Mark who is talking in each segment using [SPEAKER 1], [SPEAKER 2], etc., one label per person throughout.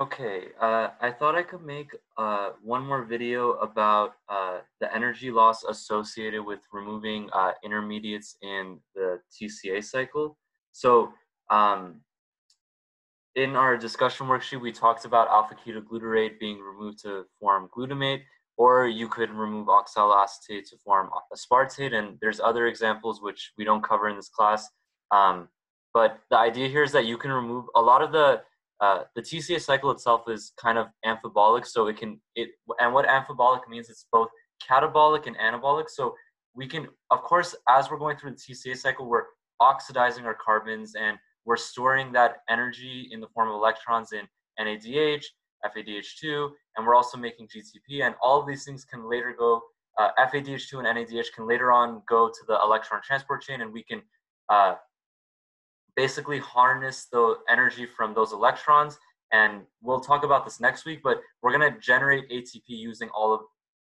[SPEAKER 1] Okay, uh, I thought I could make uh, one more video about uh, the energy loss associated with removing uh, intermediates in the TCA cycle. So um, in our discussion worksheet, we talked about alpha-ketoglutarate being removed to form glutamate, or you could remove oxaloacetate to form aspartate, and there's other examples which we don't cover in this class. Um, but the idea here is that you can remove a lot of the uh, the TCA cycle itself is kind of amphibolic, so it can it and what amphibolic means it's both catabolic and anabolic. So we can, of course, as we're going through the TCA cycle, we're oxidizing our carbons and we're storing that energy in the form of electrons in NADH, FADH2, and we're also making GTP. And all of these things can later go, uh, FADH2 and NADH can later on go to the electron transport chain, and we can uh, basically harness the energy from those electrons. And we'll talk about this next week, but we're gonna generate ATP using all of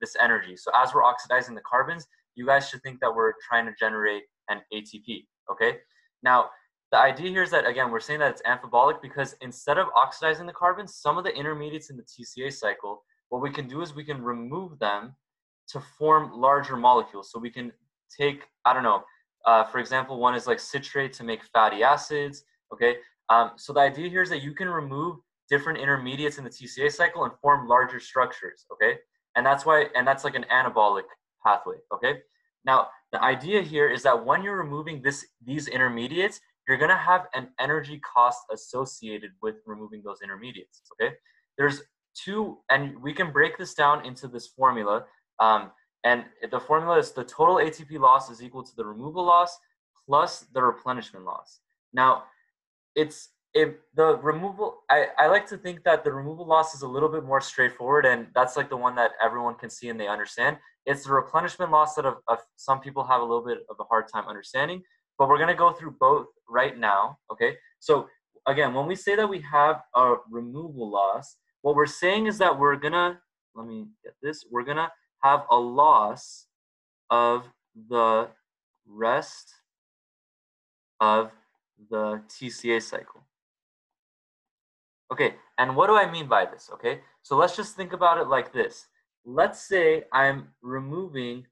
[SPEAKER 1] this energy. So as we're oxidizing the carbons, you guys should think that we're trying to generate an ATP, okay? Now, the idea here is that, again, we're saying that it's amphibolic because instead of oxidizing the carbons, some of the intermediates in the TCA cycle, what we can do is we can remove them to form larger molecules. So we can take, I don't know, uh, for example, one is like citrate to make fatty acids. Okay, um, so the idea here is that you can remove different intermediates in the TCA cycle and form larger structures. Okay, and that's why, and that's like an anabolic pathway. Okay, now the idea here is that when you're removing this these intermediates, you're gonna have an energy cost associated with removing those intermediates. Okay, there's two, and we can break this down into this formula. Um, and the formula is the total ATP loss is equal to the removal loss plus the replenishment loss. Now, it's if the removal, I, I like to think that the removal loss is a little bit more straightforward, and that's like the one that everyone can see and they understand. It's the replenishment loss that of, of some people have a little bit of a hard time understanding, but we're gonna go through both right now, okay? So again, when we say that we have a removal loss, what we're saying is that we're gonna, let me get this, we're gonna have a loss of the rest of the TCA cycle. Okay, and what do I mean by this? Okay, so let's just think about it like this. Let's say I'm removing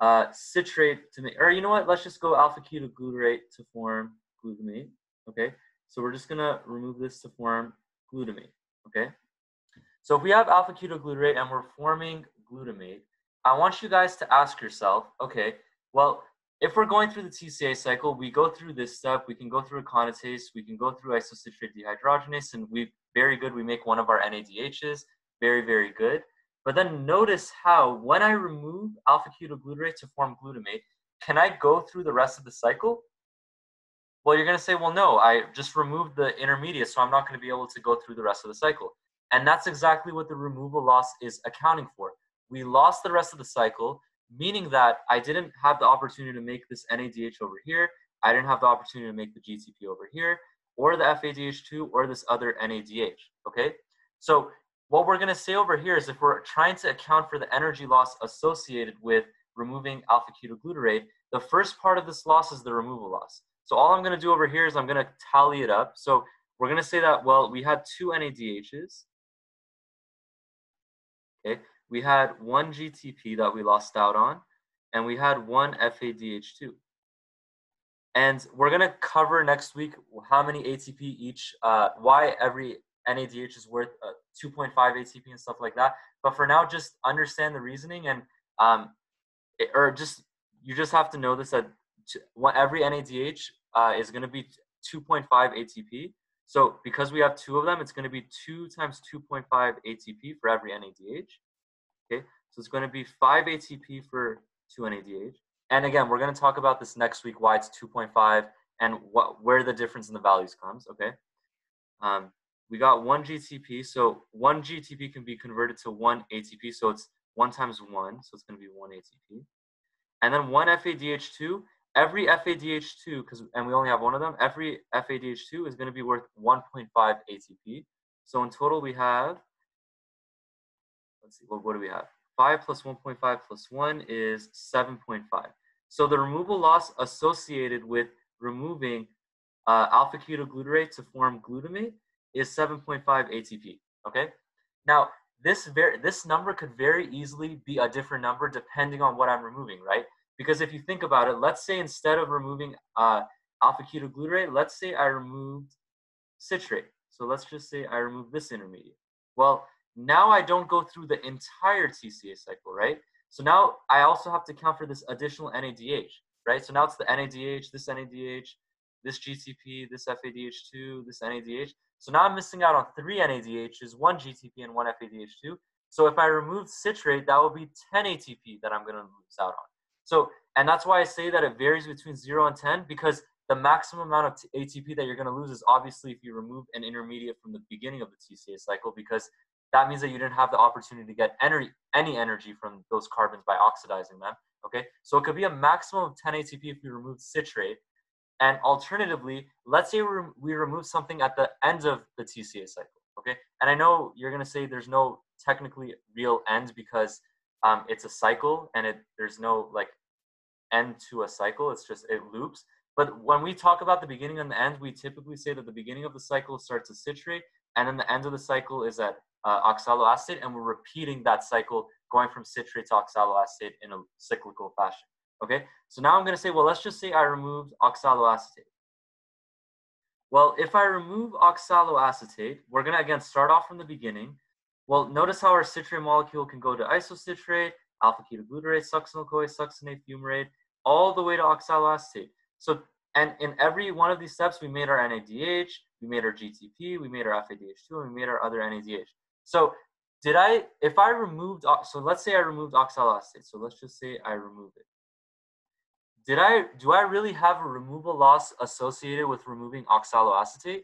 [SPEAKER 1] uh, citrate to make, or you know what? Let's just go alpha ketoglutarate to form glutamate. Okay, so we're just gonna remove this to form glutamate. Okay, so if we have alpha ketoglutarate and we're forming glutamate, I want you guys to ask yourself, okay, well, if we're going through the TCA cycle, we go through this step, we can go through aconitase, we can go through isocitrate dehydrogenase, and we very good, we make one of our NADHs, very, very good. But then notice how when I remove alpha ketoglutarate to form glutamate, can I go through the rest of the cycle? Well, you're gonna say, well, no, I just removed the intermediate, so I'm not gonna be able to go through the rest of the cycle. And that's exactly what the removal loss is accounting for we lost the rest of the cycle, meaning that I didn't have the opportunity to make this NADH over here. I didn't have the opportunity to make the GTP over here, or the FADH2, or this other NADH, okay? So what we're gonna say over here is if we're trying to account for the energy loss associated with removing alpha ketoglutarate, the first part of this loss is the removal loss. So all I'm gonna do over here is I'm gonna tally it up. So we're gonna say that, well, we had two NADHs, okay? We had one GTP that we lost out on, and we had one FADH2. And we're gonna cover next week how many ATP each, uh, why every NADH is worth uh, 2.5 ATP and stuff like that. But for now, just understand the reasoning and, um, it, or just you just have to know this that every NADH uh, is gonna be 2.5 ATP. So because we have two of them, it's gonna be two times 2.5 ATP for every NADH. Okay, so it's going to be 5 ATP for 2 NADH. And again, we're going to talk about this next week, why it's 2.5 and what where the difference in the values comes, okay? Um, we got 1 GTP, so 1 GTP can be converted to 1 ATP, so it's 1 times 1, so it's going to be 1 ATP. And then 1 FADH2, every FADH2, because and we only have one of them, every FADH2 is going to be worth 1.5 ATP. So in total, we have let's see, what, what do we have? 5 plus 1.5 plus 1 is 7.5. So the removal loss associated with removing uh, alpha ketoglutarate to form glutamate is 7.5 ATP. Okay. Now, this this number could very easily be a different number depending on what I'm removing, right? Because if you think about it, let's say instead of removing uh, alpha ketoglutarate, let's say I removed citrate. So let's just say I removed this intermediate. Well, now I don't go through the entire TCA cycle, right? So now I also have to count for this additional NADH, right? So now it's the NADH, this NADH, this GTP, this FADH2, this NADH. So now I'm missing out on three NADHs, one GTP and one FADH2. So if I remove citrate, that will be 10 ATP that I'm going to lose out on. So, and that's why I say that it varies between 0 and 10 because the maximum amount of ATP that you're going to lose is obviously if you remove an intermediate from the beginning of the TCA cycle because that means that you didn't have the opportunity to get any, any energy from those carbons by oxidizing them. Okay, so it could be a maximum of 10 ATP if you remove citrate, and alternatively, let's say we remove something at the end of the TCA cycle, okay? And I know you're gonna say there's no technically real end because um, it's a cycle and it there's no like end to a cycle, it's just, it loops. But when we talk about the beginning and the end, we typically say that the beginning of the cycle starts at citrate and then the end of the cycle is at uh, and we're repeating that cycle going from citrate to oxaloacetate in a cyclical fashion. Okay, so now I'm going to say, well, let's just say I removed oxaloacetate. Well, if I remove oxaloacetate, we're going to again start off from the beginning. Well, notice how our citrate molecule can go to isocitrate, alpha ketoglutarate, succinyl-CoA, succinate, fumarate, all the way to oxaloacetate. So, and in every one of these steps, we made our NADH, we made our GTP, we made our FADH2, and we made our other NADH. So did I, if I removed, so let's say I removed oxaloacetate. So let's just say I remove it did I do I really have a removal loss associated with removing oxaloacetate?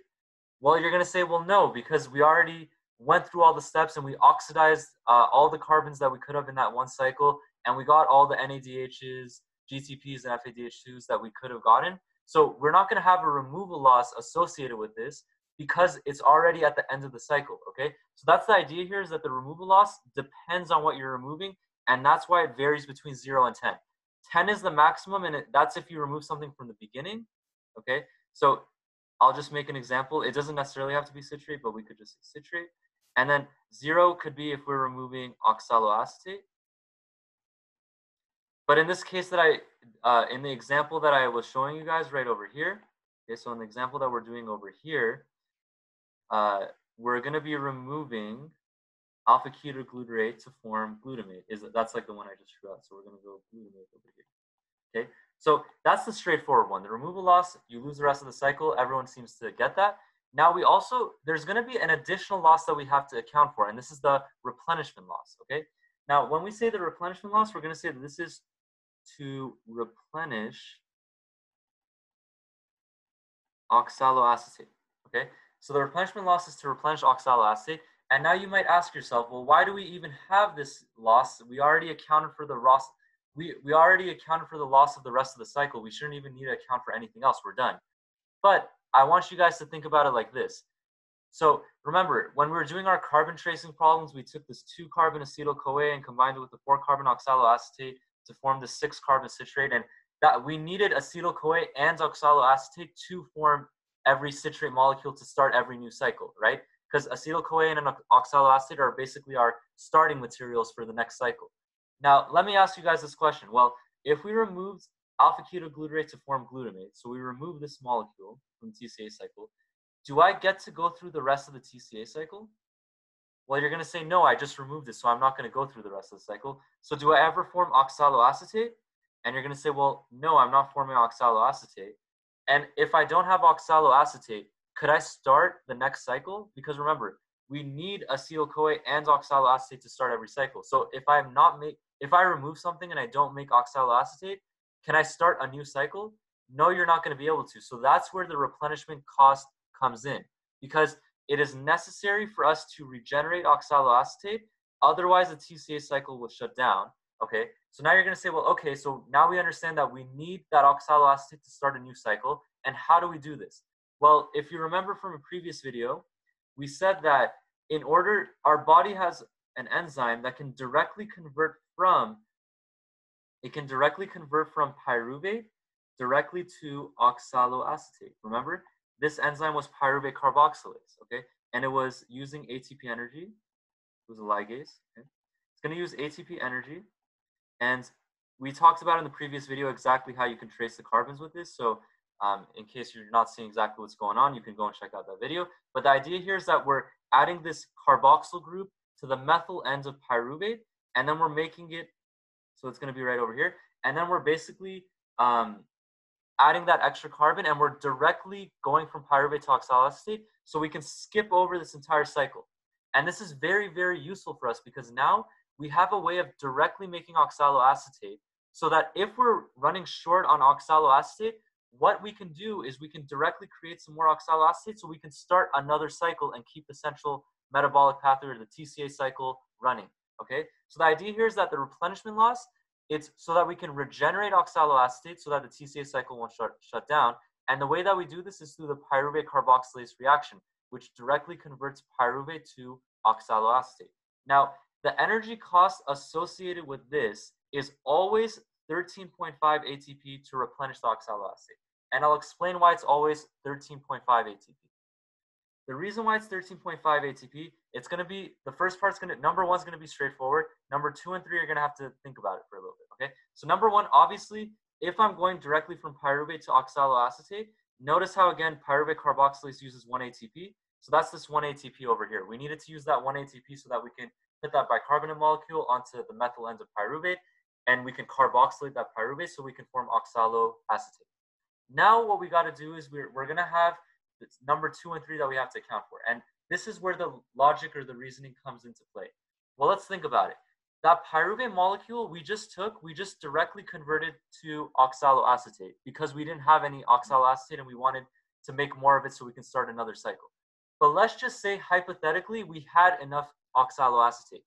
[SPEAKER 1] Well, you're gonna say, well, no, because we already went through all the steps and we oxidized uh, all the carbons that we could have in that one cycle, and we got all the NADHs, GTPs, and FADH2s that we could have gotten. So we're not gonna have a removal loss associated with this because it's already at the end of the cycle, okay? So that's the idea here is that the removal loss depends on what you're removing, and that's why it varies between zero and 10. 10 is the maximum, and it, that's if you remove something from the beginning. Okay, so I'll just make an example. It doesn't necessarily have to be citrate, but we could just say citrate. And then zero could be if we're removing oxaloacetate. But in this case that I, uh, in the example that I was showing you guys right over here, okay, so in the example that we're doing over here, uh, we're going to be removing alpha ketoglutarate to form glutamate. Is that's like the one I just drew out. So we're going to go glutamate over here. Okay, so that's the straightforward one. The removal loss, you lose the rest of the cycle. Everyone seems to get that. Now we also, there's going to be an additional loss that we have to account for, and this is the replenishment loss. Okay, now when we say the replenishment loss, we're going to say that this is to replenish oxaloacetate. Okay, so the replenishment loss is to replenish oxaloacetate. And now you might ask yourself, well, why do we even have this loss? We already accounted for the loss. We, we already accounted for the loss of the rest of the cycle. We shouldn't even need to account for anything else. We're done. But I want you guys to think about it like this. So remember, when we were doing our carbon tracing problems, we took this two carbon acetyl CoA and combined it with the four carbon oxaloacetate to form the six carbon citrate. And that we needed acetyl CoA and oxaloacetate to form every citrate molecule to start every new cycle, right? because acetyl-CoA and oxaloacetate are basically our starting materials for the next cycle. Now, let me ask you guys this question. Well, if we removed alpha ketoglutarate to form glutamate, so we remove this molecule from the TCA cycle, do I get to go through the rest of the TCA cycle? Well, you're going to say, no, I just removed it, so I'm not going to go through the rest of the cycle. So do I ever form oxaloacetate? And you're going to say, well, no, I'm not forming oxaloacetate. And if I don't have oxaloacetate, could I start the next cycle? Because remember, we need acetyl-CoA and oxaloacetate to start every cycle. So if I'm not make, if I remove something and I don't make oxaloacetate, can I start a new cycle? No, you're not going to be able to. So that's where the replenishment cost comes in because it is necessary for us to regenerate oxaloacetate. Otherwise, the TCA cycle will shut down. Okay, so now you're going to say, well, okay, so now we understand that we need that oxaloacetate to start a new cycle. And how do we do this? Well, if you remember from a previous video, we said that in order, our body has an enzyme that can directly convert from, it can directly convert from pyruvate directly to oxaloacetate. Remember, this enzyme was pyruvate carboxylase, okay? and it was using ATP energy. It was a ligase. Okay? It's going to use ATP energy, and we talked about in the previous video exactly how you can trace the carbons with this. So um, in case you're not seeing exactly what's going on, you can go and check out that video. But the idea here is that we're adding this carboxyl group to the methyl ends of pyruvate, and then we're making it, so it's going to be right over here. And then we're basically um, adding that extra carbon, and we're directly going from pyruvate to oxaloacetate, so we can skip over this entire cycle. And this is very, very useful for us because now we have a way of directly making oxaloacetate so that if we're running short on oxaloacetate, what we can do is we can directly create some more oxaloacetate so we can start another cycle and keep the central metabolic pathway or the TCA cycle running. Okay, so the idea here is that the replenishment loss, it's so that we can regenerate oxaloacetate so that the TCA cycle won't shut, shut down. And the way that we do this is through the pyruvate carboxylase reaction, which directly converts pyruvate to oxaloacetate. Now, the energy cost associated with this is always 13.5 ATP to replenish the oxaloacetate. And I'll explain why it's always 13.5 ATP. The reason why it's 13.5 ATP, it's going to be, the first part's going to, number one's going to be straightforward. Number two and three are going to have to think about it for a little bit, okay? So number one, obviously, if I'm going directly from pyruvate to oxaloacetate, notice how, again, pyruvate carboxylase uses 1 ATP. So that's this 1 ATP over here. We needed to use that 1 ATP so that we can put that bicarbonate molecule onto the methyl ends of pyruvate, and we can carboxylate that pyruvate so we can form oxaloacetate. Now what we got to do is we're, we're going to have number two and three that we have to account for. And this is where the logic or the reasoning comes into play. Well, let's think about it. That pyruvate molecule we just took, we just directly converted to oxaloacetate because we didn't have any oxaloacetate and we wanted to make more of it so we can start another cycle. But let's just say hypothetically we had enough oxaloacetate.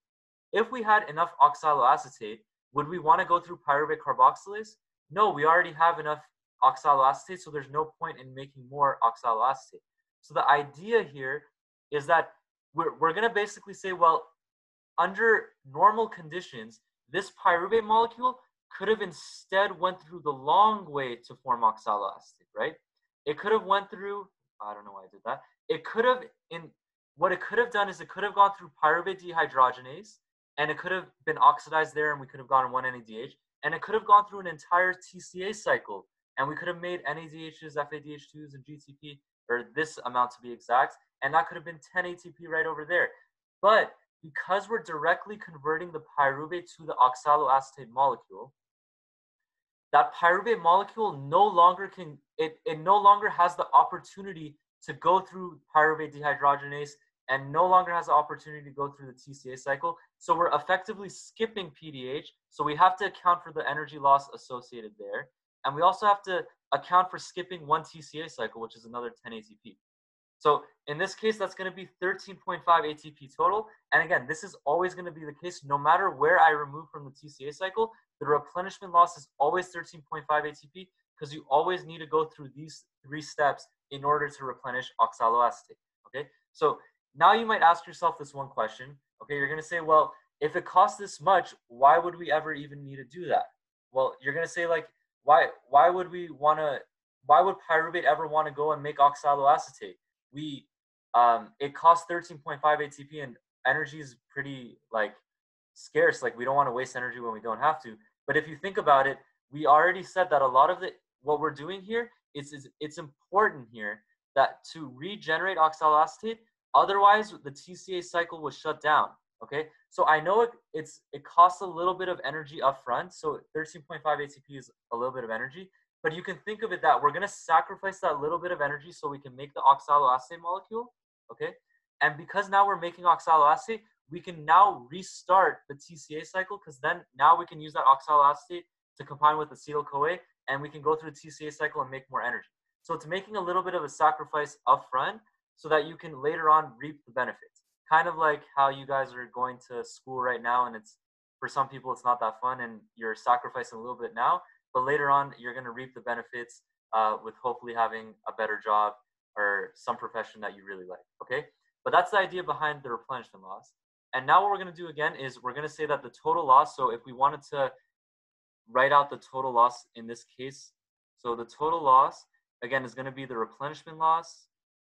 [SPEAKER 1] If we had enough oxaloacetate, would we want to go through pyruvate carboxylase? No, we already have enough oxaloacetate, so there's no point in making more oxaloacetate. So the idea here is that we're, we're going to basically say, well, under normal conditions, this pyruvate molecule could have instead went through the long way to form oxaloacetate, right? It could have went through, I don't know why I did that. It could have, in what it could have done is it could have gone through pyruvate dehydrogenase, and it could have been oxidized there, and we could have gotten 1-NADH, and it could have gone through an entire TCA cycle and we could have made NADHs, FADH2s, and GTP, or this amount to be exact, and that could have been 10 ATP right over there. But because we're directly converting the pyruvate to the oxaloacetate molecule, that pyruvate molecule no longer can, it, it no longer has the opportunity to go through pyruvate dehydrogenase and no longer has the opportunity to go through the TCA cycle. So we're effectively skipping PDH. So we have to account for the energy loss associated there. And we also have to account for skipping one TCA cycle, which is another 10 ATP. So in this case, that's going to be 13.5 ATP total. And again, this is always going to be the case no matter where I remove from the TCA cycle. The replenishment loss is always 13.5 ATP because you always need to go through these three steps in order to replenish oxaloacetate. Okay, so now you might ask yourself this one question. Okay, you're going to say, well, if it costs this much, why would we ever even need to do that? Well, you're going to say, like, why why would we want to why would pyruvate ever want to go and make oxaloacetate we um it costs 13.5 atp and energy is pretty like scarce like we don't want to waste energy when we don't have to but if you think about it we already said that a lot of the what we're doing here is, is it's important here that to regenerate oxaloacetate otherwise the tca cycle was shut down Okay, so I know it, it's it costs a little bit of energy up front. So 13.5 ATP is a little bit of energy, but you can think of it that we're gonna sacrifice that little bit of energy so we can make the oxaloacetate molecule. Okay, and because now we're making oxaloacetate, we can now restart the TCA cycle because then now we can use that oxaloacetate to combine with acetyl CoA and we can go through the TCA cycle and make more energy. So it's making a little bit of a sacrifice up front so that you can later on reap the benefits. Kind of like how you guys are going to school right now and it's for some people it's not that fun and you're sacrificing a little bit now but later on you're going to reap the benefits uh, with hopefully having a better job or some profession that you really like okay? But that's the idea behind the replenishment loss and now what we're going to do again is we're going to say that the total loss so if we wanted to write out the total loss in this case so the total loss again is going to be the replenishment loss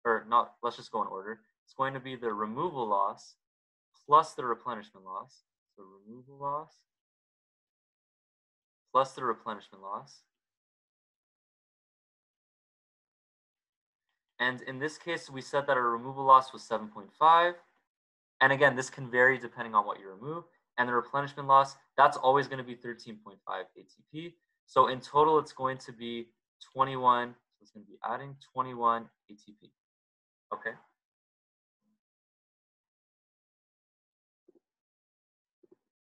[SPEAKER 1] or not let's just go in order it's going to be the removal loss plus the replenishment loss. So removal loss plus the replenishment loss. And in this case, we said that our removal loss was 7.5. And again, this can vary depending on what you remove. And the replenishment loss, that's always going to be 13.5 ATP. So in total, it's going to be 21. So it's going to be adding 21 ATP. Okay.